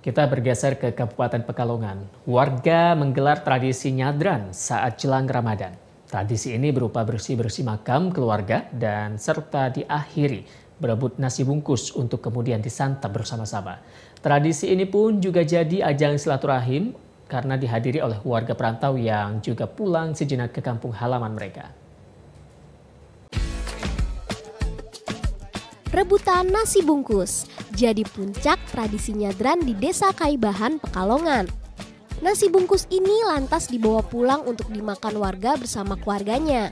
Kita bergeser ke Kabupaten Pekalongan. Warga menggelar tradisi nyadran saat jelang Ramadan. Tradisi ini berupa bersih-bersih makam keluarga dan serta diakhiri berebut nasi bungkus untuk kemudian disantap bersama-sama. Tradisi ini pun juga jadi ajang silaturahim karena dihadiri oleh warga perantau yang juga pulang sejenak ke kampung halaman mereka. Rebutan nasi bungkus jadi puncak tradisi nyadran di Desa Kaibahan, Pekalongan. Nasi bungkus ini lantas dibawa pulang untuk dimakan warga bersama keluarganya.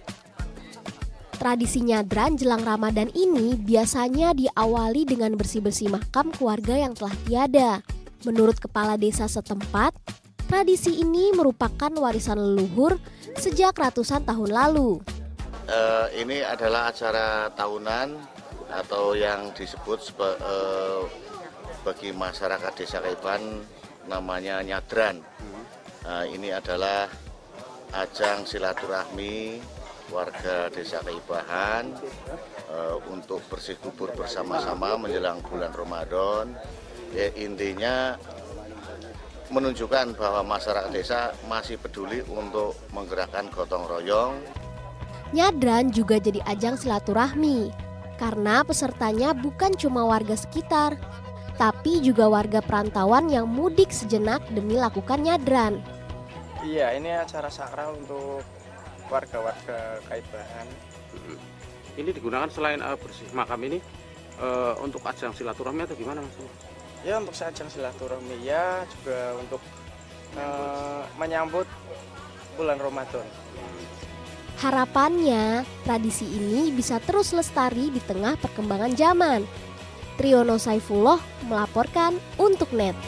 Tradisi nyadran jelang Ramadan ini biasanya diawali dengan bersih-bersih makam keluarga yang telah tiada. Menurut kepala desa setempat, tradisi ini merupakan warisan leluhur sejak ratusan tahun lalu. Uh, ini adalah acara tahunan atau yang disebut eh, bagi masyarakat desa Kaiban namanya nyadran. Nah, ini adalah ajang silaturahmi warga desa Kaibahan eh, untuk bersih kubur bersama-sama menjelang bulan Ramadan. Ya, intinya menunjukkan bahwa masyarakat desa masih peduli untuk menggerakkan gotong royong. Nyadran juga jadi ajang silaturahmi karena pesertanya bukan cuma warga sekitar, tapi juga warga perantauan yang mudik sejenak demi lakukan nyadran. Iya, ini acara sakral untuk warga-warga Kaibahan. Ini digunakan selain uh, bersih makam ini uh, untuk ajang silaturahmi atau gimana mas? Ya untuk ajang silaturahmi ya juga untuk uh, menyambut bulan Ramadan. Harapannya, tradisi ini bisa terus lestari di tengah perkembangan zaman. Triono Saifullah melaporkan untuk NET.